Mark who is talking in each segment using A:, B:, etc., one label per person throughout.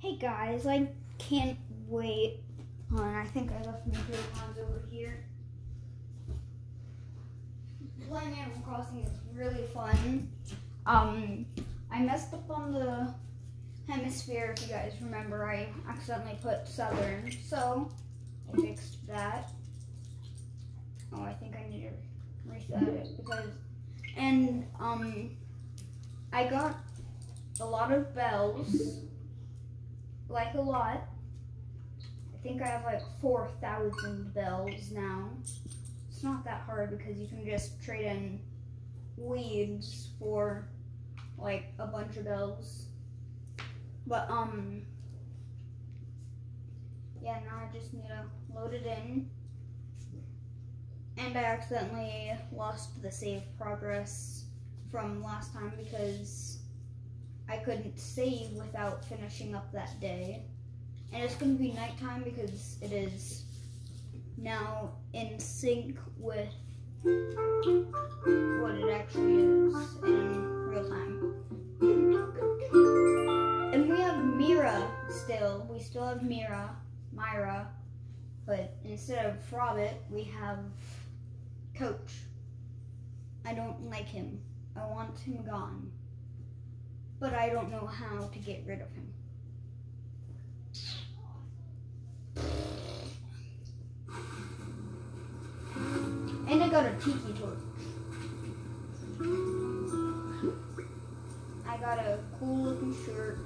A: Hey guys, I can't wait. Hold on, I think I left my Joy-Cons over here. Playing Animal Crossing is really fun. Um, I messed up on the hemisphere, if you guys remember. I accidentally put southern, so I fixed that. Oh, I think I need to reset it because, and um, I got a lot of bells, like a lot. I think I have like 4,000 bells now. It's not that hard because you can just trade in weeds for like a bunch of bells. But um yeah, now I just need to load it in. And I accidentally lost the save progress from last time because I couldn't save without finishing up that day. And it's going to be nighttime because it is now in sync with what it actually is in real time. And we have Mira still. We still have Mira, Myra, but instead of Frobert, we have Coach. I don't like him. I want him gone. But I don't know how to get rid of him. And I got a tiki torch. I got a cool looking shirt.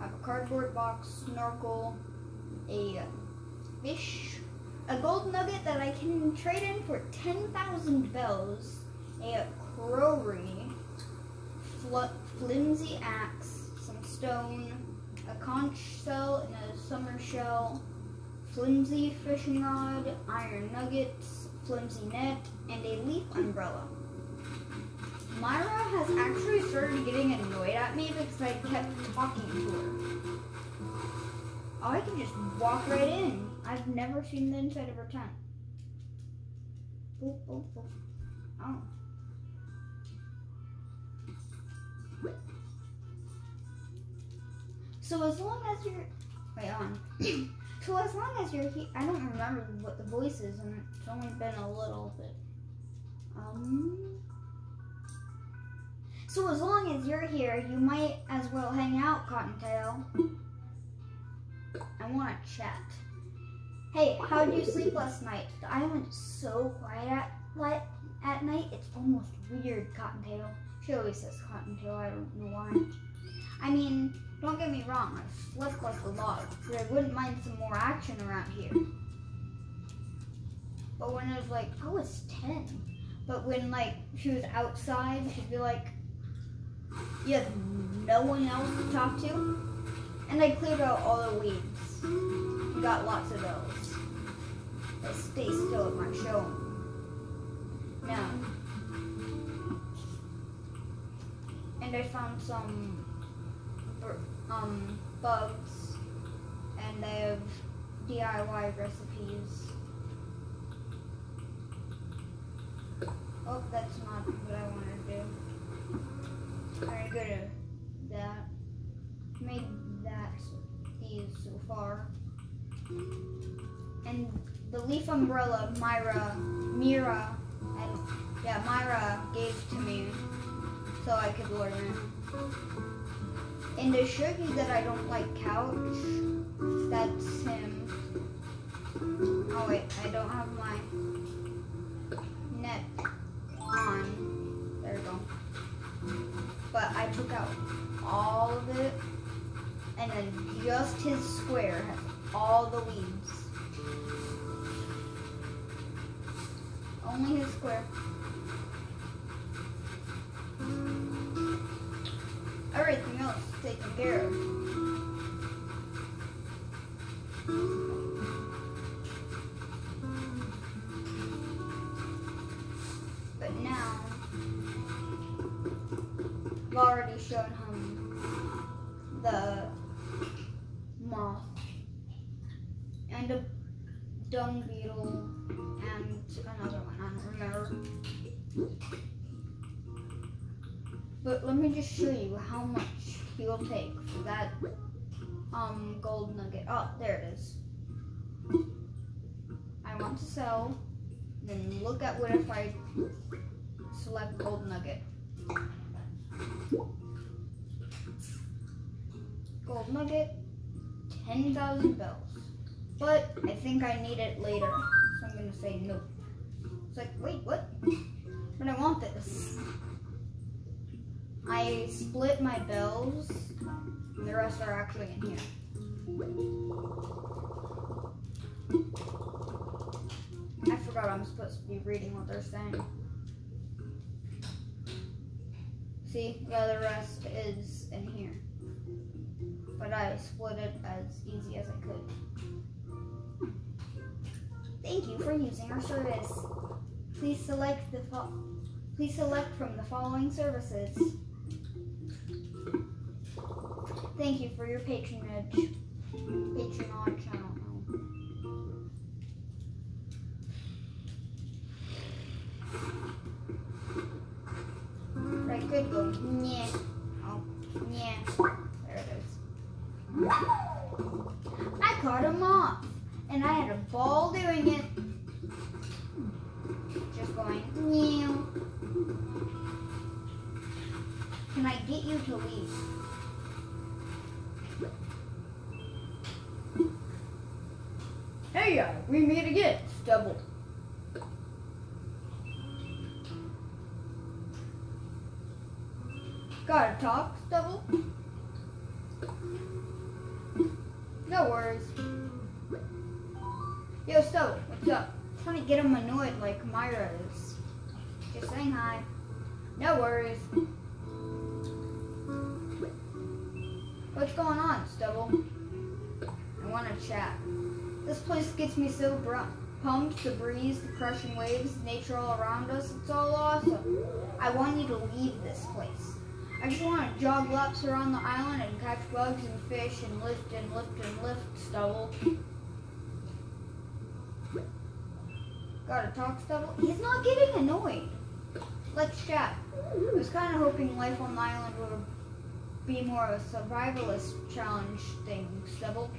A: I have a cardboard box, snorkel, a fish, a gold nugget that I can trade in for 10,000 bells, a crowry, fl flimsy axe, some stone, a conch shell and a summer shell, flimsy fishing rod, iron nuggets, flimsy net, and a leaf umbrella. Myra has actually started getting annoyed at me because I kept talking to her. Oh, I can just walk right in. I've never seen the inside of her tent. Boop, boop, boop. Oh. So as long as you're wait on. so as long as you're here, I don't remember what the voice is, and it's only been a little bit. Um. So as long as you're here, you might as well hang out, Cottontail. I want to chat. Hey, how did you sleep last night? The island's so quiet at, at night, it's almost weird, Cottontail. She always says Cottontail, I don't know why. I mean, don't get me wrong, I slept like a log, but I wouldn't mind some more action around here. But when it was like, I was 10. But when like she was outside, she'd be like, you have no one else to talk to? And I cleared out all the weeds. Got lots of those. Stay still at my show. And I found some um, bugs, and they have DIY recipes. Oh, that's not what I want to do. Good at that. Made that these so far. And the leaf umbrella Myra, Mira, and yeah, Myra gave to me so I could learn. And show you that I don't like couch, that's him. Oh wait, I don't have my net on. There we go. But I took out all of it, and then just his square has all the leaves. Only his square. Is care of. But now, I've already shown him the moth and a dung beetle and another one, I don't remember. But let me just show you how much he will take for that um gold nugget. Oh, there it is. I want to sell. Then look at what if I select gold nugget. Gold nugget, 10,000 bells. But I think I need it later, so I'm gonna say no. It's like, wait, what? But I want this. I split my bells, and the rest are actually in here. I forgot I'm supposed to be reading what they're saying. See, the rest is in here. But I split it as easy as I could. Thank you for using our service. Please select the please select from the following services. Thank you for your patronage. Patronage channel. Right, good go. Yeah. Oh, yeah. There it is. I caught him off, and I had a ball doing it. Just going, meow. Can I get you to leave? Hey, uh, we meet again, Stubble. Gotta talk, Stubble? No worries. Yo, Stubble, what's up? Trying to get him annoyed like Myra is. Just saying hi. No worries. What's going on, Stubble? I want to chat. This place gets me so pumped. The breeze, the crushing waves, nature all around us. It's all awesome. I want you to leave this place. I just want to jog laps around the island and catch bugs and fish and lift and lift and lift, Stubble. Gotta talk, Stubble? He's not getting annoyed. Let's chat. I was kind of hoping life on the island would be more of a survivalist challenge thing, Stubble.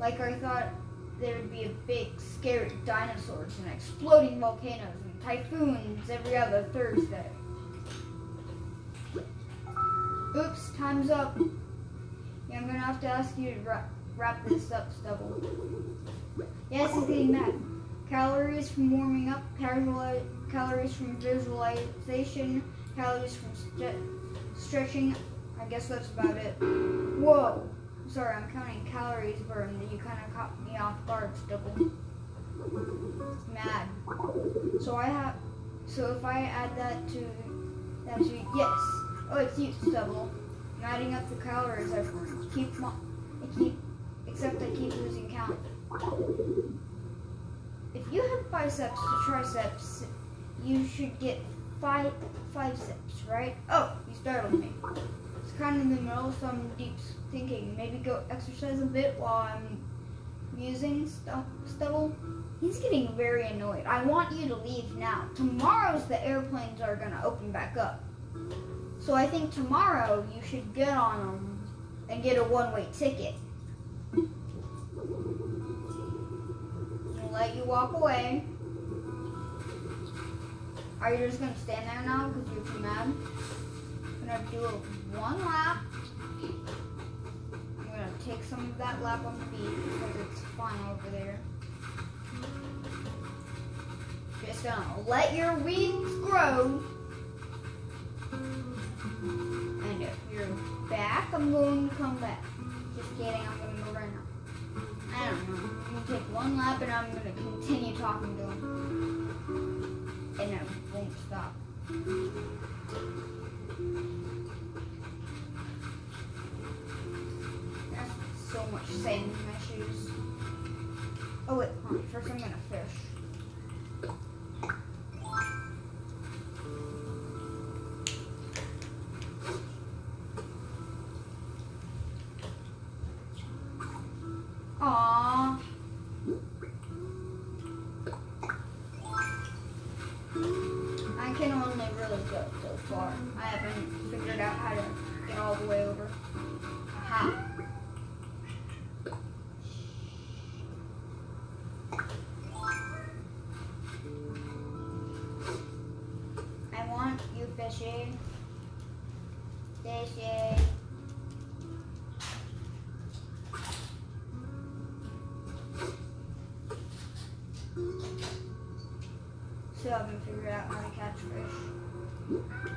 A: Like I thought there would be a big, scary dinosaurs and exploding volcanoes and typhoons every other Thursday. Oops, time's up. Yeah, I'm gonna have to ask you to wrap, wrap this up, Stubble. Yes, he's getting mad. Calories from warming up, calories from visualization, calories from stre- stretching. I guess that's about it. Whoa! Sorry, I'm counting calories burned. You kind of caught me off guard, Stubble. Mad. So I have. So if I add that to that to yes. Oh, it's you, Stubble. I'm adding up the calories I. Keep I keep except I keep losing count. If you have biceps to triceps, you should get five five steps, right? Oh, you startled me. It's kind of in the middle so I'm deep thinking. Maybe go exercise a bit while I'm using stu- stubble. He's getting very annoyed. I want you to leave now. Tomorrow's the airplanes are gonna open back up. So I think tomorrow you should get on them and get a one-way ticket. I'll let you walk away. Are you just gonna stand there now because you're too mad? I'm gonna do a one lap. I'm gonna take some of that lap on the beach because it's fun over there. Just gonna let your wings grow. Back, I'm going to come back. Just kidding, I'm gonna go right now. I don't know. I'm gonna take one lap and I'm gonna continue talking to him. And I won't stop. There's so much sand in my shoes. Oh wait, first I'm gonna fish. fishing. Fishing. Still haven't figured out how to catch fish.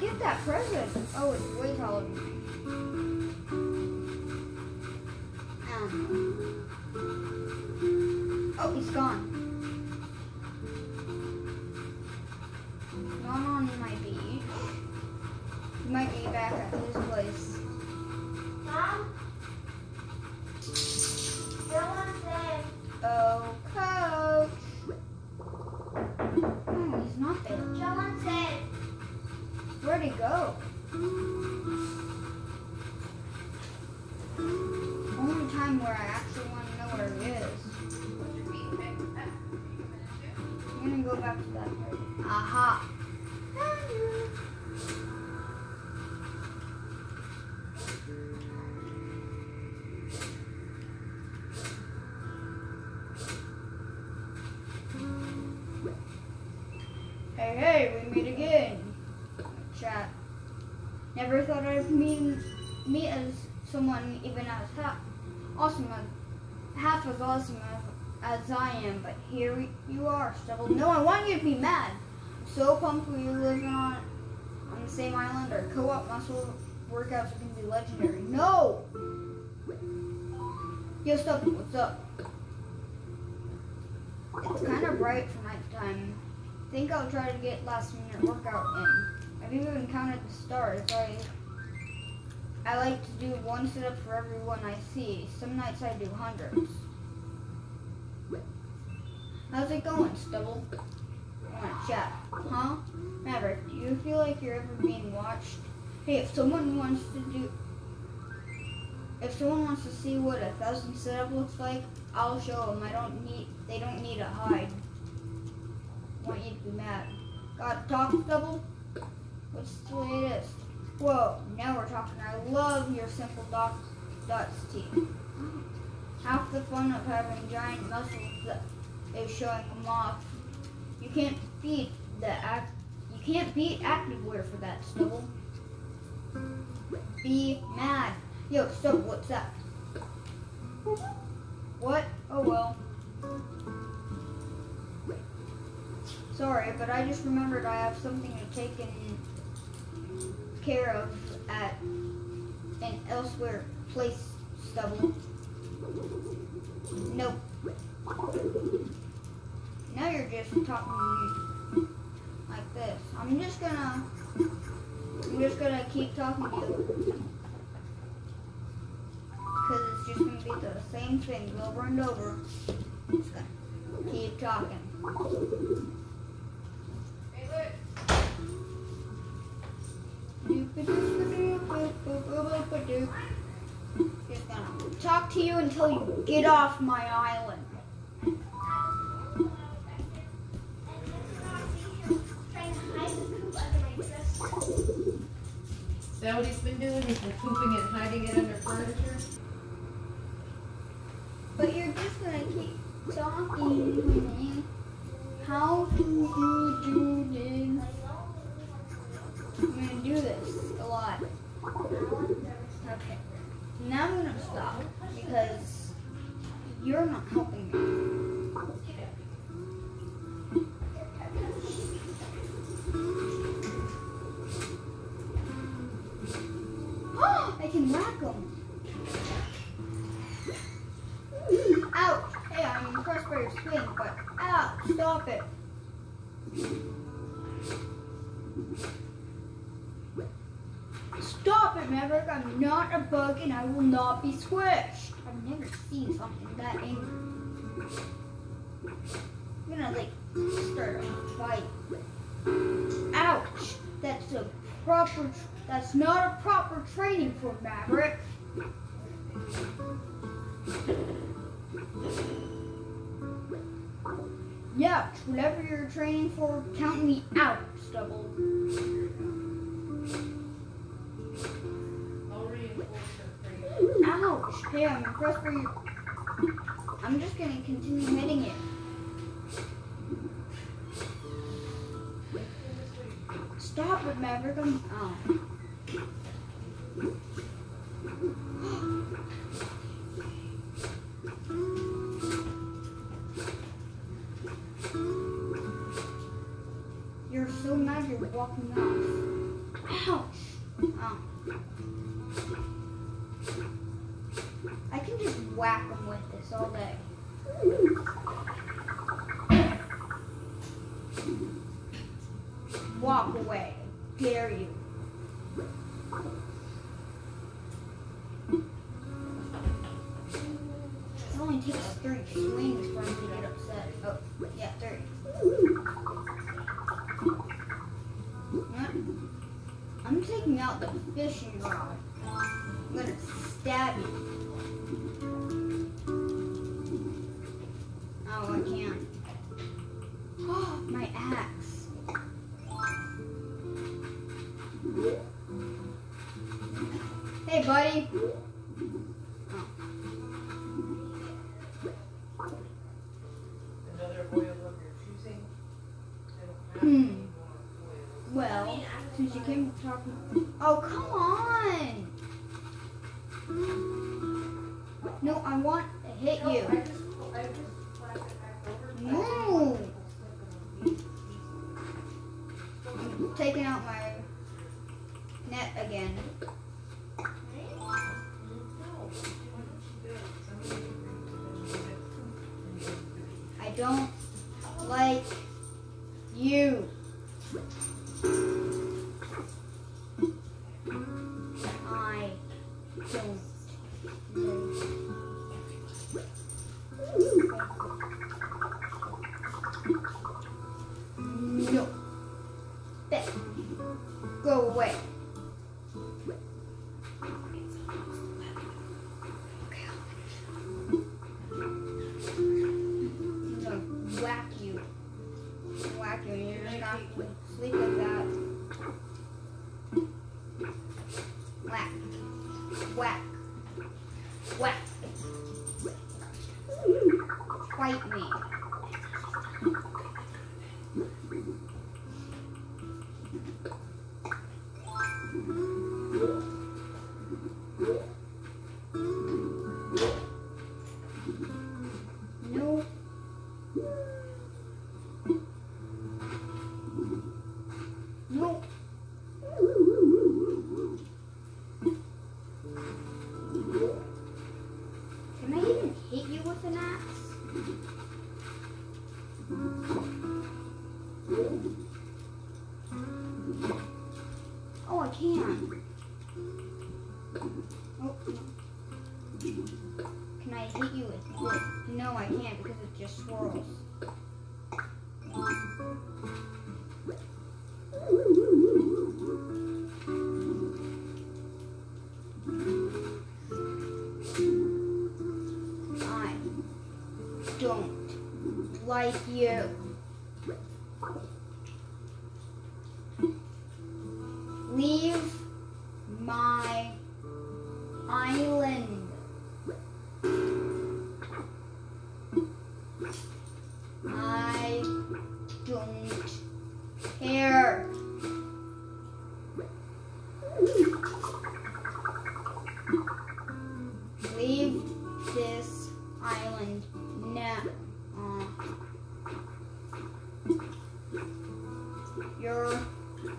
A: Get that present? Oh, it's way taller. Um. Oh, he's. Gone I actually want to know where he is. I'm gonna go back to that part. Aha. Muscle workouts are gonna be legendary. No. Yo, Stubble, what's up? It's kind of bright for nighttime. Think I'll try to get last minute workout in. I've even counted the stars. I I like to do one sit up for every one I see. Some nights I do hundreds. How's it going, Stubble? I want to chat. Huh? Maverick, do you feel like you're ever being watched? Hey, if someone wants to do if someone wants to see what a thousand setup looks like, I'll show them. I don't need they don't need to hide. Want you to be mad. Got talk double? What's the latest? Whoa, now we're talking. I love your simple doc, dots team. Half the fun of having giant muscles is showing them off. You can't beat the act. You can't beat activewear for that, Stubble. Be mad. Yo, so what's up? What? Oh well. Sorry, but I just remembered I have something to take in care of at an elsewhere place, Stubble. Nope. Now you're just talking to me like this. I'm just gonna I'm just gonna keep talking to you. Cause it's just gonna be the same thing over and over. Just gonna keep talking. Just gonna talk to you until you get off my island.
B: Is that what he's been doing? He's been pooping and hiding it under furniture?
A: But you're just gonna keep talking to me. How do you do this? I'm gonna do this a lot. Okay. Now I'm gonna stop because you're not helping Maverick. I'm not a bug and I will not be squished. I've never seen something that angry. I'm gonna like start a fight. Ouch! That's a proper. That's not a proper training for Maverick. Yeah, whatever you're training for, count me out, Stubble.
B: For.
A: Ouch! Hey, I'm impressed by you. I'm just gonna continue hitting it. Stop it, Maverick. I'm. Oh. You're so mad you're walking Three swings for him to get upset. Oh, yeah, three. I'm taking out the fishing rod. I'm gonna stab you. Oh, come on. No, I want to hit you.
B: I just, I just slapped it back over.
A: No. I'm mm. taking out my net again. I don't like you. No. Go away. Don't like you.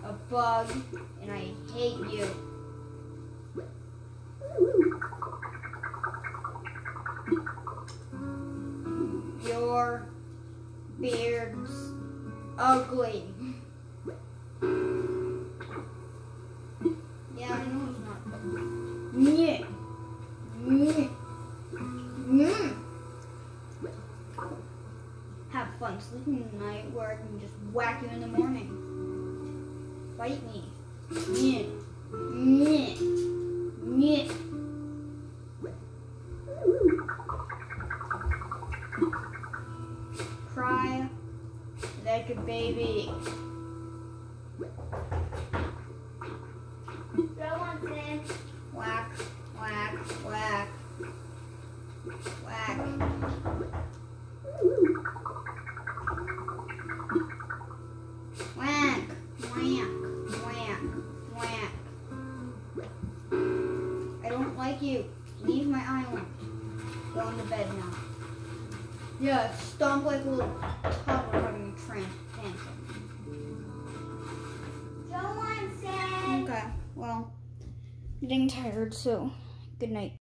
A: a bug, and I hate you. Your beard's ugly. Like a baby. Getting tired, so good night.